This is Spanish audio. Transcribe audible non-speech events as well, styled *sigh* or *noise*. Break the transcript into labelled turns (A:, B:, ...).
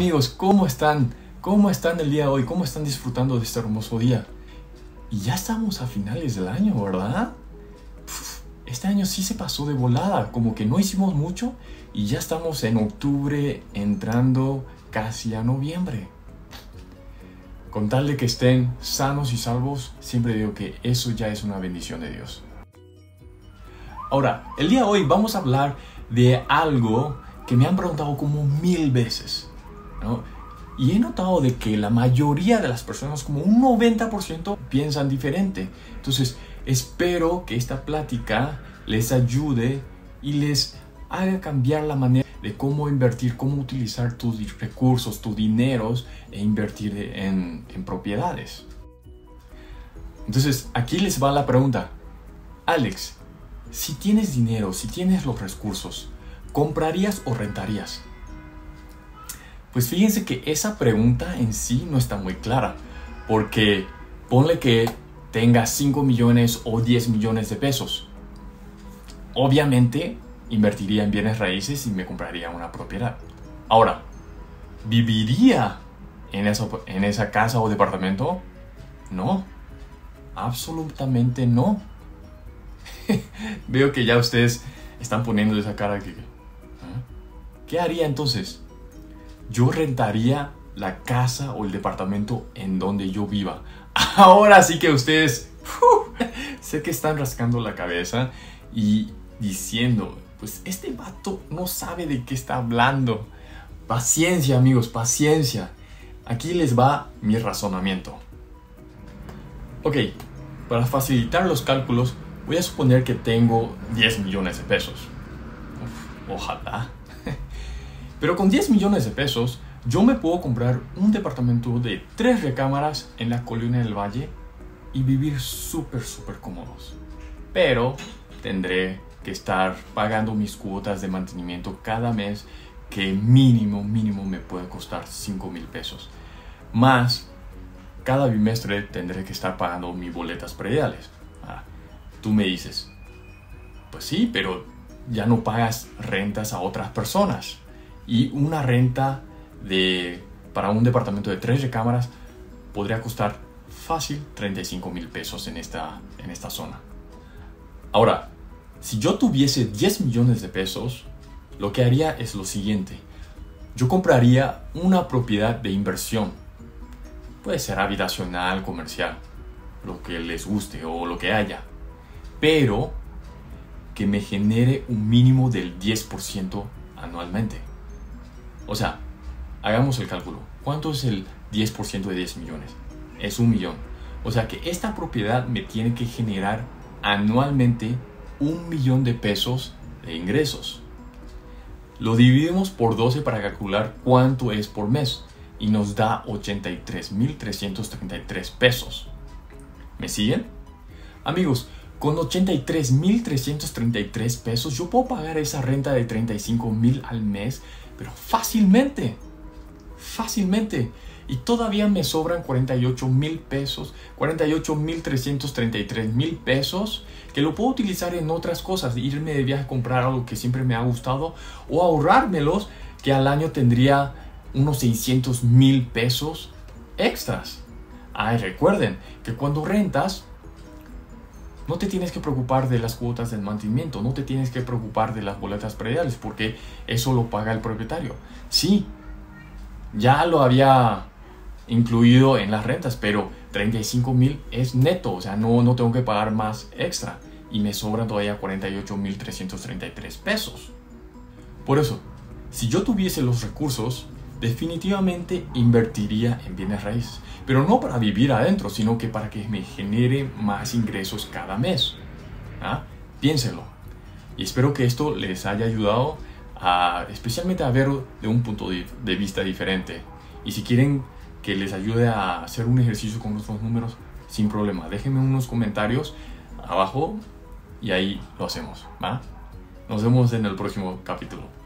A: amigos, ¿cómo están? ¿Cómo están el día hoy? ¿Cómo están disfrutando de este hermoso día? Y ya estamos a finales del año, ¿verdad? este año sí se pasó de volada, como que no hicimos mucho y ya estamos en octubre entrando casi a noviembre. Con tal que estén sanos y salvos, siempre digo que eso ya es una bendición de Dios. Ahora, el día de hoy vamos a hablar de algo que me han preguntado como mil veces. Y he notado de que la mayoría de las personas, como un 90%, piensan diferente. Entonces, espero que esta plática les ayude y les haga cambiar la manera de cómo invertir, cómo utilizar tus recursos, tus dineros e invertir en, en propiedades. Entonces, aquí les va la pregunta. Alex, si tienes dinero, si tienes los recursos, ¿comprarías o rentarías? Pues fíjense que esa pregunta en sí no está muy clara, porque ponle que tenga 5 millones o 10 millones de pesos. Obviamente invertiría en bienes raíces y me compraría una propiedad. Ahora, ¿viviría en esa, en esa casa o departamento? No, absolutamente no. *laughs* Veo que ya ustedes están poniendo esa cara que... ¿ah? ¿Qué haría entonces? Yo rentaría la casa o el departamento en donde yo viva. *laughs* Ahora sí que ustedes, *laughs* sé que están rascando la cabeza y diciendo, pues este vato no sabe de qué está hablando. Paciencia amigos, paciencia. Aquí les va mi razonamiento. Ok, para facilitar los cálculos, voy a suponer que tengo 10 millones de pesos. ojalá. Pero con 10 millones de pesos, yo me puedo comprar un departamento de 3 recámaras en la colina del Valle y vivir súper, súper cómodos. Pero tendré que estar pagando mis cuotas de mantenimiento cada mes que mínimo, mínimo me puede costar 5 mil pesos. Más, cada bimestre tendré que estar pagando mis boletas prediales. Ah, tú me dices, pues sí, pero ya no pagas rentas a otras personas y una renta de, para un departamento de tres recámaras podría costar fácil 35 mil pesos en esta, en esta zona. Ahora, si yo tuviese 10 millones de pesos, lo que haría es lo siguiente. Yo compraría una propiedad de inversión. Puede ser habitacional, comercial, lo que les guste o lo que haya. Pero que me genere un mínimo del 10% anualmente. O sea, hagamos el cálculo. ¿Cuánto es el 10% de 10 millones? Es un millón. O sea que esta propiedad me tiene que generar anualmente un millón de pesos de ingresos. Lo dividimos por 12 para calcular cuánto es por mes y nos da 83.333 pesos. ¿Me siguen? Amigos, con 83.333 pesos yo puedo pagar esa renta de 35.000 al mes pero fácilmente, fácilmente. Y todavía me sobran 48 mil pesos, 48 mil 333 mil pesos, que lo puedo utilizar en otras cosas, irme de viaje a comprar algo que siempre me ha gustado, o ahorrármelos, que al año tendría unos 600 mil pesos extras. Ay, recuerden que cuando rentas, no te tienes que preocupar de las cuotas del mantenimiento, no te tienes que preocupar de las boletas prediales porque eso lo paga el propietario. Sí, ya lo había incluido en las rentas, pero 35 mil es neto, o sea, no, no tengo que pagar más extra y me sobran todavía 48 mil 333 pesos. Por eso, si yo tuviese los recursos, definitivamente invertiría en bienes raíces. Pero no para vivir adentro, sino que para que me genere más ingresos cada mes. ¿Ah? Piénsenlo. Y espero que esto les haya ayudado a, especialmente a ver de un punto de vista diferente. Y si quieren que les ayude a hacer un ejercicio con nuestros números, sin problema, déjenme unos comentarios abajo y ahí lo hacemos. ¿va? Nos vemos en el próximo capítulo.